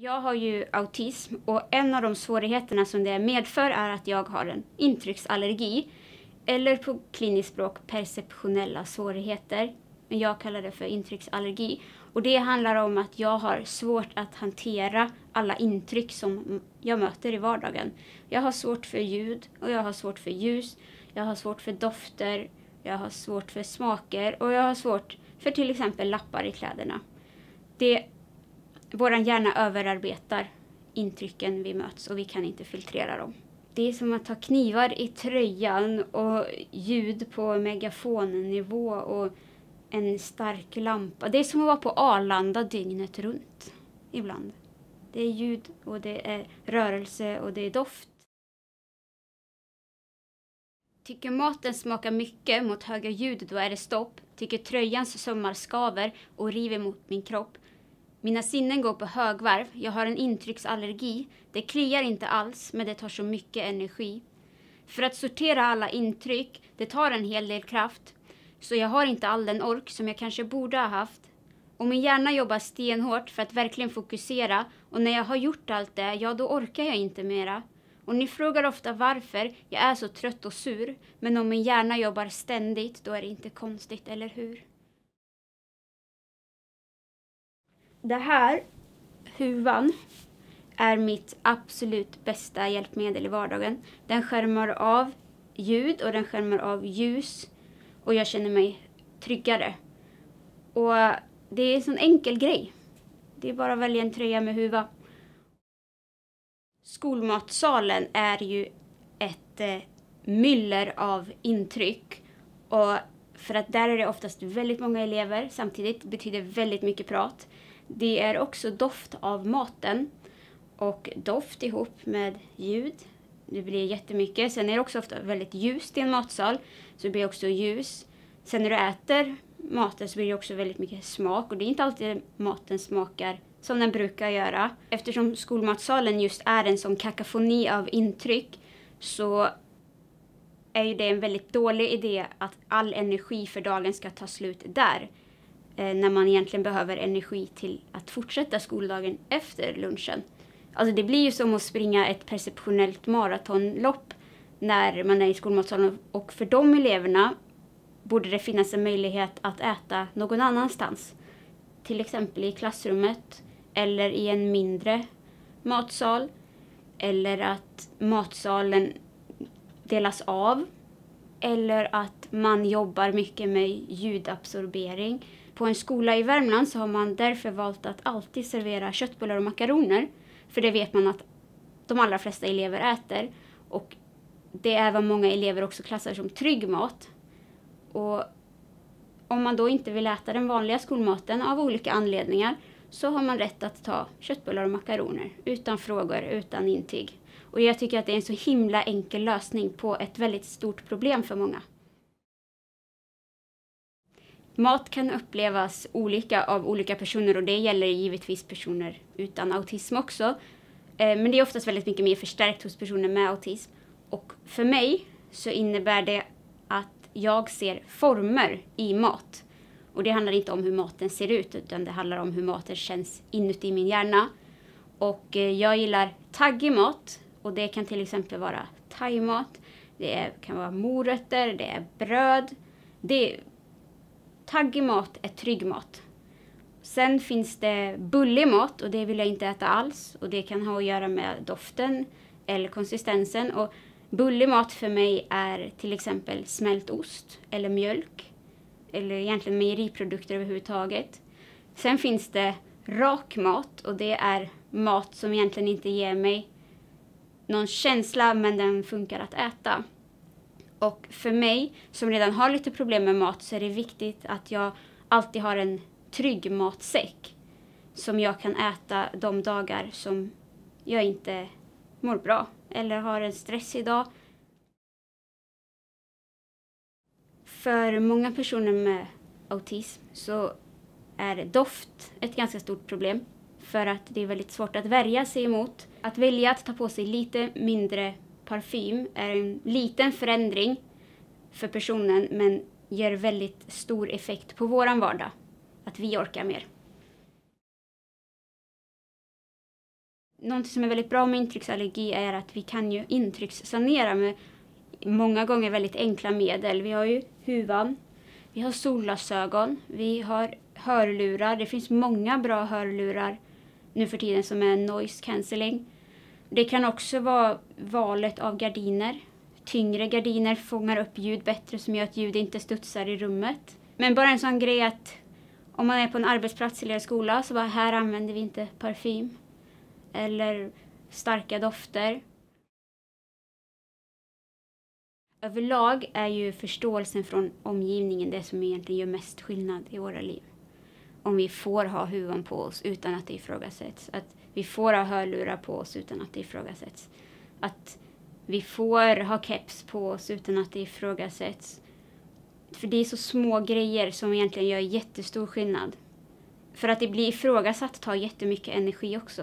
Jag har ju autism och en av de svårigheterna som det medför är att jag har en intrycksallergi. Eller på kliniskt språk perceptionella svårigheter. Men jag kallar det för intrycksallergi. Och det handlar om att jag har svårt att hantera alla intryck som jag möter i vardagen. Jag har svårt för ljud och jag har svårt för ljus. Jag har svårt för dofter. Jag har svårt för smaker och jag har svårt för till exempel lappar i kläderna. Det vår hjärna överarbetar intrycken vi möts och vi kan inte filtrera dem. Det är som att ha knivar i tröjan och ljud på megafonnivå och en stark lampa. Det är som att vara på Arlanda dygnet runt ibland. Det är ljud och det är rörelse och det är doft. Tycker maten smakar mycket mot höga ljud, då är det stopp. Tycker tröjans sömmar skaver och river mot min kropp, mina sinnen går på högvarv, jag har en intrycksallergi. Det kliar inte alls, men det tar så mycket energi. För att sortera alla intryck, det tar en hel del kraft. Så jag har inte all den ork som jag kanske borde ha haft. Och min hjärna jobbar stenhårt för att verkligen fokusera och när jag har gjort allt det, ja då orkar jag inte mera. Och ni frågar ofta varför jag är så trött och sur, men om min hjärna jobbar ständigt, då är det inte konstigt, eller hur? Det här, huvan, är mitt absolut bästa hjälpmedel i vardagen. Den skärmar av ljud och den skärmar av ljus och jag känner mig tryggare. Och det är en sån enkel grej. Det är bara att välja en tröja med huva. Skolmatsalen är ju ett eh, myller av intryck och för att där är det oftast väldigt många elever samtidigt betyder väldigt mycket prat. Det är också doft av maten och doft ihop med ljud. Det blir jättemycket. Sen är det också ofta väldigt ljust i en matsal, så det blir också ljus. Sen när du äter maten så blir det också väldigt mycket smak och det är inte alltid maten smakar som den brukar göra. Eftersom skolmatsalen just är en sån kakafoni av intryck så är ju det en väldigt dålig idé att all energi för dagen ska ta slut där Eh, när man egentligen behöver energi till att fortsätta skoldagen efter lunchen. Alltså det blir ju som att springa ett perceptionellt maratonlopp när man är i skolmatsalen och för de eleverna borde det finnas en möjlighet att äta någon annanstans. Till exempel i klassrummet eller i en mindre matsal eller att matsalen delas av eller att man jobbar mycket med ljudabsorbering på en skola i Värmland så har man därför valt att alltid servera köttbullar och makaroner. För det vet man att de allra flesta elever äter. Och det är vad många elever också klassar som trygg mat. Och om man då inte vill äta den vanliga skolmaten av olika anledningar så har man rätt att ta köttbullar och makaroner utan frågor, utan intyg. Och jag tycker att det är en så himla enkel lösning på ett väldigt stort problem för många. Mat kan upplevas olika av olika personer och det gäller givetvis personer utan autism också. Eh, men det är oftast väldigt mycket mer förstärkt hos personer med autism. Och för mig så innebär det att jag ser former i mat. Och det handlar inte om hur maten ser ut utan det handlar om hur maten känns inuti min hjärna. Och eh, jag gillar taggig mat och det kan till exempel vara thaimat, det kan vara morötter, det är bröd. Det taggig mat är trygg mat. Sen finns det bullig mat och det vill jag inte äta alls. Och det kan ha att göra med doften eller konsistensen. Och bullig mat för mig är till exempel smält ost eller mjölk. Eller egentligen mejeriprodukter överhuvudtaget. Sen finns det rak mat och det är mat som egentligen inte ger mig någon känsla men den funkar att äta. Och för mig som redan har lite problem med mat så är det viktigt att jag alltid har en trygg matsäck som jag kan äta de dagar som jag inte mår bra eller har en stressig dag. För många personer med autism så är doft ett ganska stort problem för att det är väldigt svårt att värja sig emot. Att välja att ta på sig lite mindre parfym är en liten förändring för personen men ger väldigt stor effekt på våran vardag. Att vi orkar mer. Någonting som är väldigt bra med intrycksallergi är att vi kan ju intryckssanera med många gånger väldigt enkla medel. Vi har ju huvan, vi har solglasögon, vi har hörlurar. Det finns många bra hörlurar nu för tiden som är noise cancelling. Det kan också vara valet av gardiner. Tyngre gardiner fångar upp ljud bättre som gör att ljud inte studsar i rummet. Men bara en sån grej att om man är på en arbetsplats eller en skola så bara här använder vi inte parfym. Eller starka dofter. Överlag är ju förståelsen från omgivningen det som egentligen gör mest skillnad i våra liv. Om vi får ha huvan på oss utan att det ifrågasätts. Att vi får ha hörlurar på oss utan att det ifrågasätts. Att vi får ha keps på oss utan att det ifrågasätts. För det är så små grejer som egentligen gör jättestor skillnad. För att det blir ifrågasatt tar jättemycket energi också.